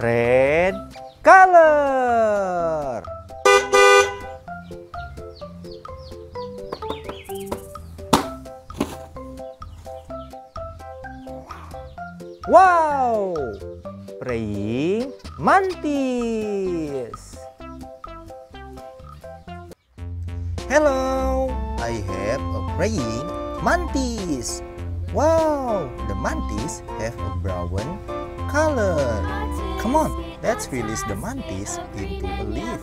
red color. Wow, praying mantis. Hello, I have a praying mantis. Wow, the mantis have a brown color. Come on, let's release the mantis into a leaf.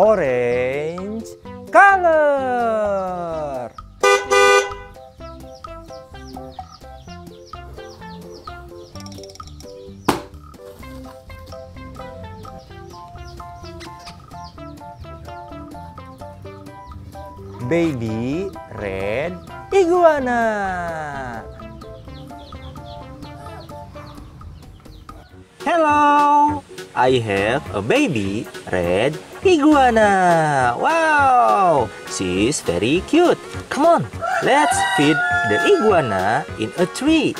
Orange color. Baby red iguana. Hello, I have a baby red iguana. Wow, she's very cute. Come on, let's feed the iguana in a tree.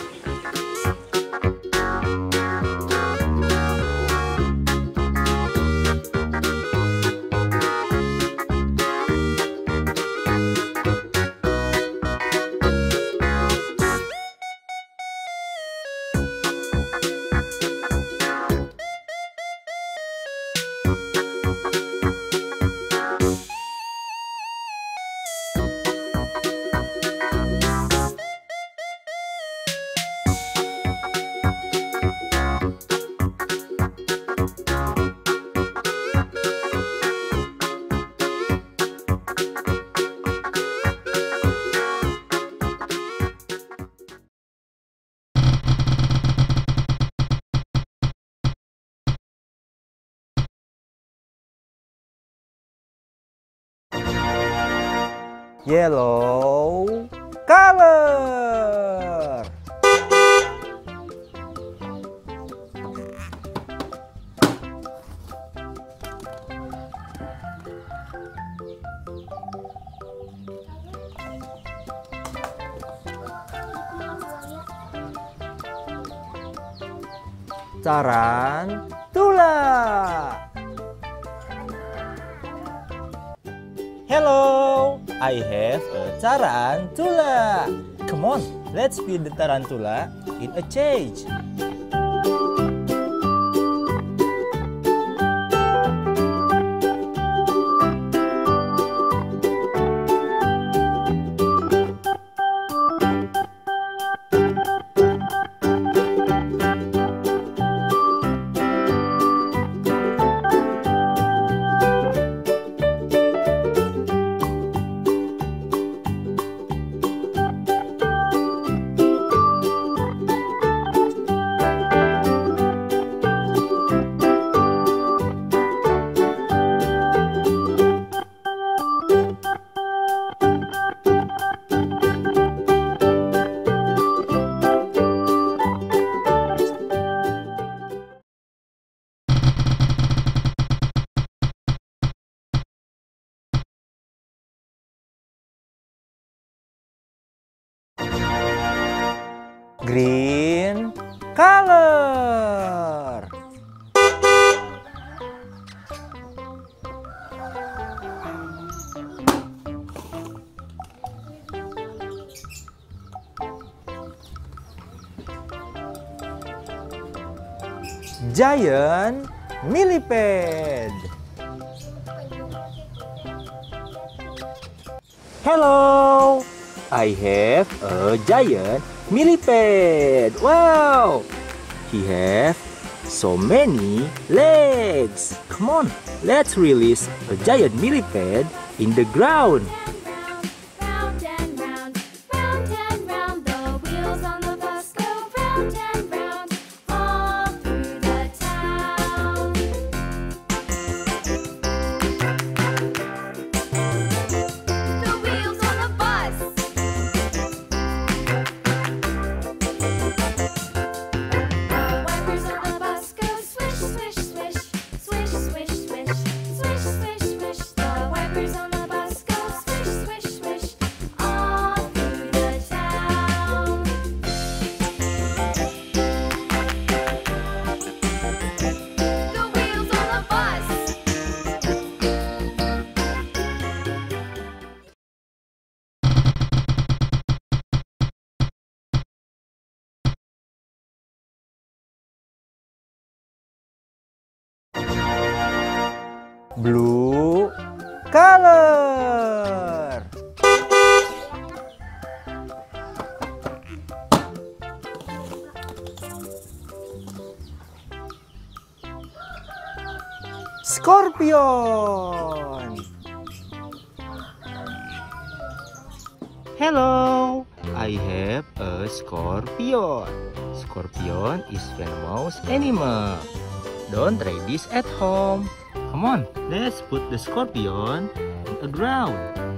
Yellow color. Tarantula. Hello, I have a tarantula. Come on, let's feed the tarantula in a cage. Green color. Giant millipede. Hello, I have a giant millipede. Wow, he has so many legs. Come on, let's release a giant millipede in the ground. Blue color. Scorpion. Hello, I have a scorpion. Scorpion is venomous animal. Don't try this at home. Come on, let's put the scorpion on the ground.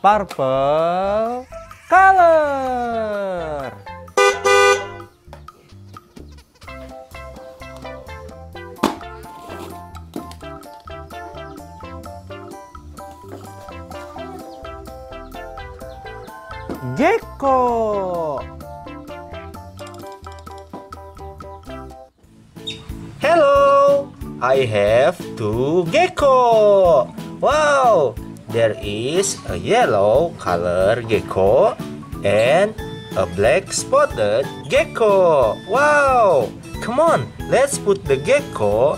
Purple color. Gecko. Hello, I have two gecko. Wow, there is a yellow color gecko and a black spotted gecko. Wow, come on, let's put the gecko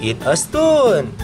in a stone.